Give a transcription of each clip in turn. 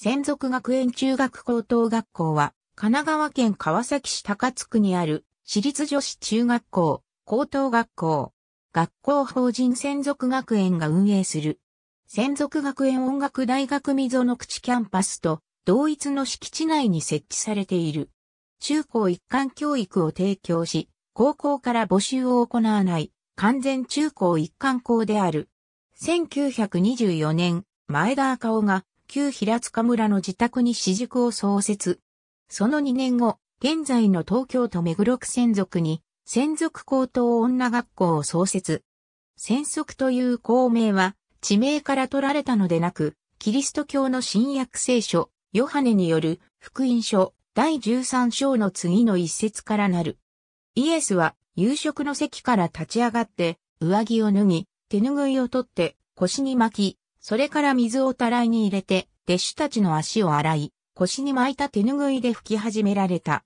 専属学園中学高等学校は、神奈川県川崎市高津区にある、私立女子中学校、高等学校、学校法人専属学園が運営する。専属学園音楽大学溝の口キャンパスと同一の敷地内に設置されている。中高一貫教育を提供し、高校から募集を行わない完全中高一貫校である。1924年、前田赤尾が旧平塚村の自宅に私塾を創設。その2年後、現在の東京都目黒区専属に、専属高等女学校を創設。専属という校名は、地名から取られたのでなく、キリスト教の新約聖書、ヨハネによる福音書第13章の次の一節からなる。イエスは夕食の席から立ち上がって上着を脱ぎ、手拭いを取って腰に巻き、それから水をたらいに入れて弟子たちの足を洗い、腰に巻いた手拭いで拭き始められた。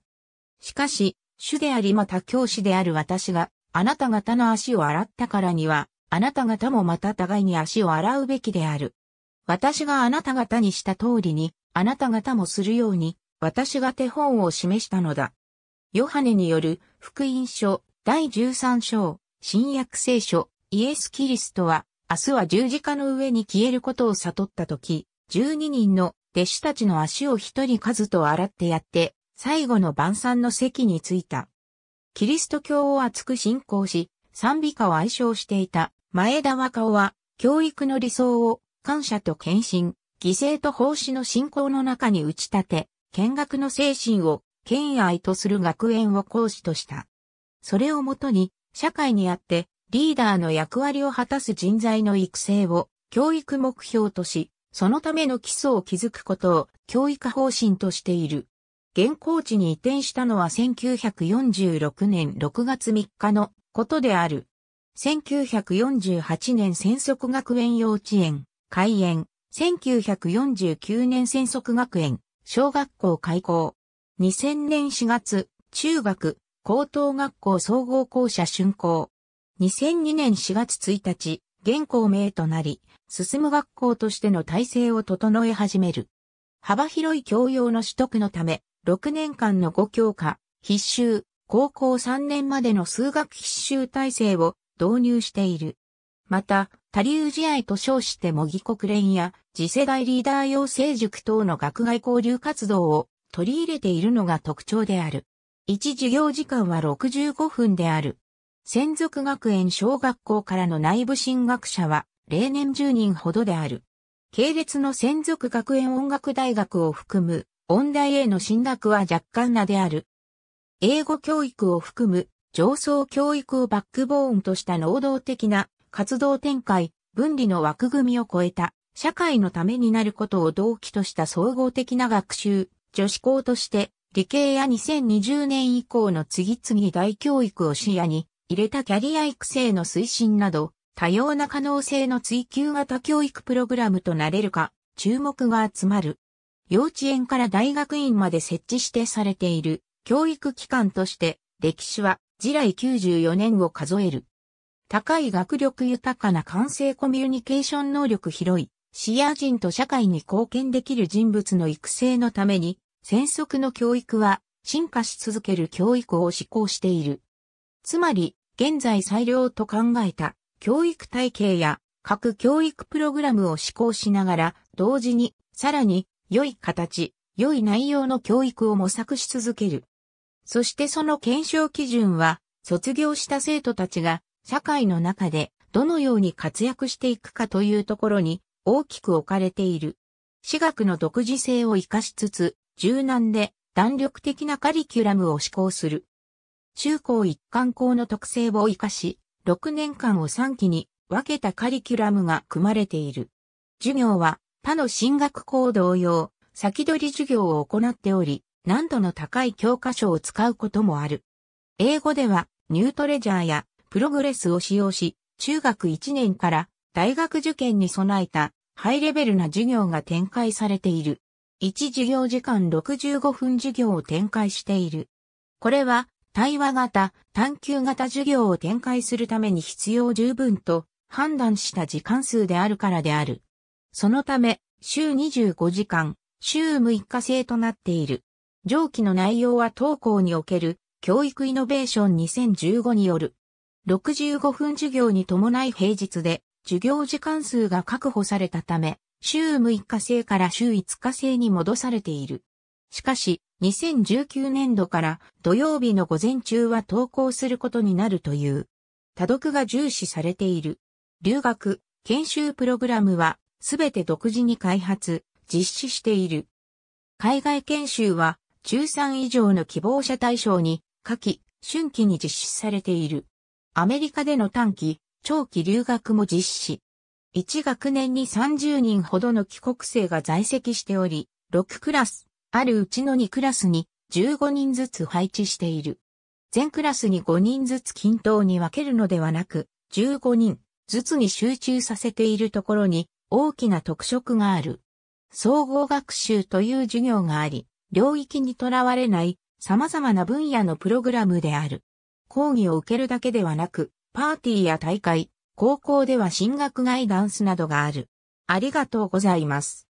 しかし、主でありまた教師である私が、あなた方の足を洗ったからには、あなた方もまた互いに足を洗うべきである。私があなた方にした通りに、あなた方もするように、私が手本を示したのだ。ヨハネによる福音書第13章新約聖書イエス・キリストは明日は十字架の上に消えることを悟ったとき、十二人の弟子たちの足を一人数と洗ってやって、最後の晩餐の席に着いた。キリスト教を厚く信仰し、賛美歌を愛称していた前田若尾は、教育の理想を感謝と献身、犠牲と奉仕の信仰の中に打ち立て、見学の精神を敬愛とする学園を講師とした。それをもとに、社会にあってリーダーの役割を果たす人材の育成を教育目標とし、そのための基礎を築くことを教育方針としている。現行地に移転したのは1946年6月3日のことである。1948年専属学園幼稚園開園。1949年専属学園小学校開校。2000年4月、中学、高等学校総合校舎竣工。2002年4月1日、現校名となり、進む学校としての体制を整え始める。幅広い教養の取得のため、6年間の5教科、必修、高校3年までの数学必修体制を導入している。また、多流試合と称して模擬国連や次世代リーダー養成塾等の学外交流活動を取り入れているのが特徴である。一授業時間は65分である。専属学園小学校からの内部進学者は例年10人ほどである。系列の専属学園音楽大学を含む音大への進学は若干なである。英語教育を含む上層教育をバックボーンとした能動的な活動展開、分離の枠組みを超えた、社会のためになることを動機とした総合的な学習、女子校として、理系や2020年以降の次々大教育を視野に入れたキャリア育成の推進など、多様な可能性の追求型教育プログラムとなれるか、注目が集まる。幼稚園から大学院まで設置してされている教育機関として、歴史は地来94年を数える。高い学力豊かな感性コミュニケーション能力広い、視野人と社会に貢献できる人物の育成のために、専属の教育は進化し続ける教育を施行している。つまり、現在裁量と考えた教育体系や各教育プログラムを施行しながら、同時に、さらに、良い形、良い内容の教育を模索し続ける。そしてその検証基準は、卒業した生徒たちが社会の中でどのように活躍していくかというところに大きく置かれている。私学の独自性を活かしつつ、柔軟で弾力的なカリキュラムを施行する。中高一貫校の特性を活かし、6年間を3期に分けたカリキュラムが組まれている。授業は他の進学校同様、先取り授業を行っており、難度の高い教科書を使うこともある。英語ではニュートレジャーやプログレスを使用し、中学1年から大学受験に備えたハイレベルな授業が展開されている。1授業時間65分授業を展開している。これは対話型、探究型授業を展開するために必要十分と判断した時間数であるからである。そのため、週25時間、週6日制となっている。上記の内容は当校における教育イノベーション2015による。65分授業に伴い平日で授業時間数が確保されたため、週6日制から週5日制に戻されている。しかし、2019年度から土曜日の午前中は登校することになるという。多読が重視されている。留学、研修プログラムはすべて独自に開発、実施している。海外研修は中3以上の希望者対象に夏季、春季に実施されている。アメリカでの短期、長期留学も実施。1学年に30人ほどの帰国生が在籍しており、6クラス、あるうちの2クラスに15人ずつ配置している。全クラスに5人ずつ均等に分けるのではなく、15人ずつに集中させているところに大きな特色がある。総合学習という授業があり、領域にとらわれない様々な分野のプログラムである。講義を受けるだけではなく、パーティーや大会、高校では進学ガイダンスなどがある。ありがとうございます。